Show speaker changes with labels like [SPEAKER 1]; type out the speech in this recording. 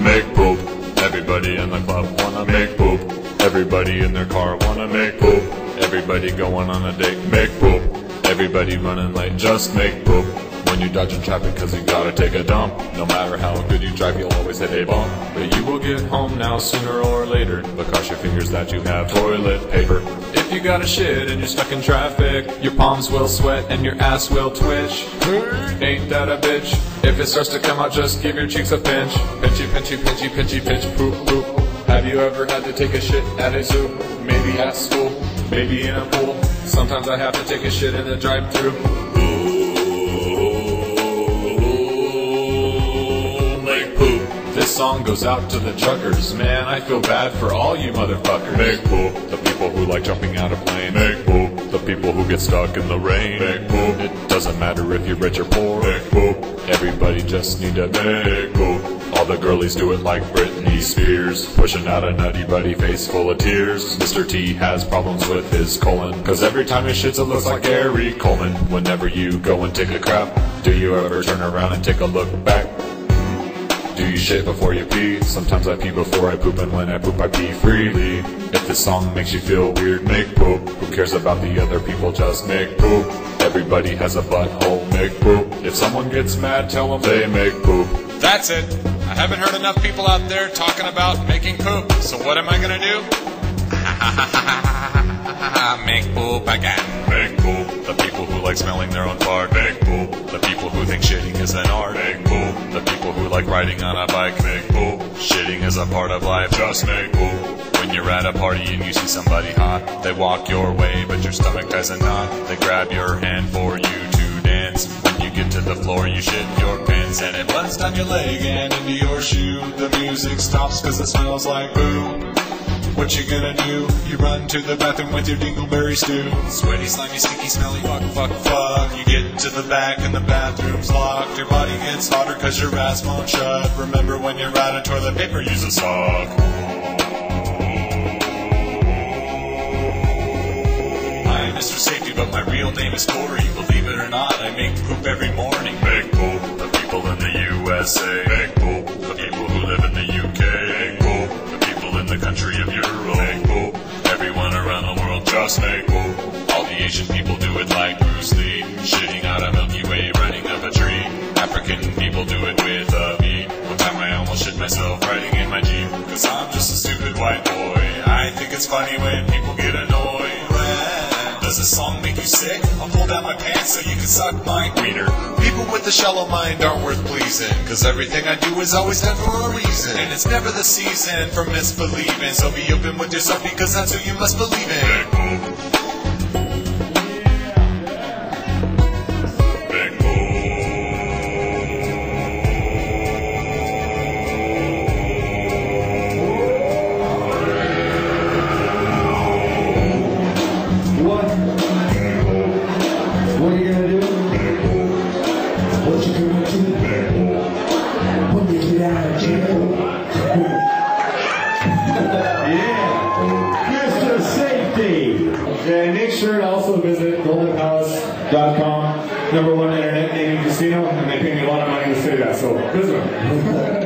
[SPEAKER 1] Make poop, everybody in the club wanna make poop. Everybody in their car wanna make poop. Everybody going on a date, make poop. Everybody running late, just make poop. When you dodging traffic cause you gotta take a dump. No matter how good you drive, you'll always hit a bump. But you will get home now sooner or later. But cross your fingers that you have toilet paper. If you gotta shit and you're stuck in traffic, your palms will sweat and your ass will twitch. Ain't that a bitch? If it starts to come out, just give your cheeks a pinch. Pinchy, pinchy, pinchy, pinchy, pinch, poop, poop. Have you ever had to take a shit at a zoo? Maybe at school, maybe in a pool. Sometimes I have to take a shit in the drive-thru. This song goes out to the truckers. Man, I feel bad for all you motherfuckers. Make poop. The people who like jumping out of planes. Make poop. The people who get stuck in the rain. Make poop. It doesn't matter if you're rich or poor. Make poop. Everybody just need to make poop. All the girlies do it like Britney Spears. Pushing out a nutty buddy face full of tears. Mr. T has problems with his colon. Cause every time he shits it looks like Gary Coleman. Whenever you go and take a crap, do you ever turn around and take a look back? Do you shit before you pee? Sometimes I pee before I poop, and when I poop, I pee freely. If this song makes you feel weird, make poop. Who cares about the other people? Just make poop. Everybody has a butthole, make poop. If someone gets mad, tell them they make poop.
[SPEAKER 2] That's it. I haven't heard enough people out there talking about making poop. So what am I gonna do? Make poop again.
[SPEAKER 1] Make poop. The people who like smelling their own fart, make poop. The people who think shitting is an art, make like riding on a bike, make poop. Shitting is a part of life, just make poop. When you're at a party and you see somebody hot, they walk your way, but your stomach does a knot. They grab your hand for you to dance. When you get to the floor, you shit your pants, and it runs down your leg and into your shoe. The music stops cause it smells like poo. What you gonna do? You run to the bathroom with your dingleberry stew.
[SPEAKER 2] Sweaty, slimy, stinky, smelly, fuck, fuck,
[SPEAKER 1] Fuck, you get to the back and the bathroom's locked. Your body gets hotter cause your ass won't shut. Remember when you're out of toilet paper, use a sock.
[SPEAKER 2] I'm Mr. Safety, but my real name is Corey. Believe it or not, I make poop every morning.
[SPEAKER 1] Make poop. The people in the USA. Make world just. All the Asian people do it like Bruce Lee. Shitting out a Milky Way, running up a tree. African people do it with a bee. One time I almost shit myself riding in my Jeep. Cause I'm just a stupid white boy. I think it's funny when people get annoyed.
[SPEAKER 2] Does this song make you sick? I'll pull down my pants so you can suck my wiener. People with a shallow mind aren't worth pleasing. Cause everything I do is always done for a reason. And it's never the season for misbelieving. So be open with yourself because that's who you must believe in.
[SPEAKER 3] Safety. And make sure to also visit goldenpalace.com, number one internet gaming casino, and they pay me a lot of money to say that, so visit them.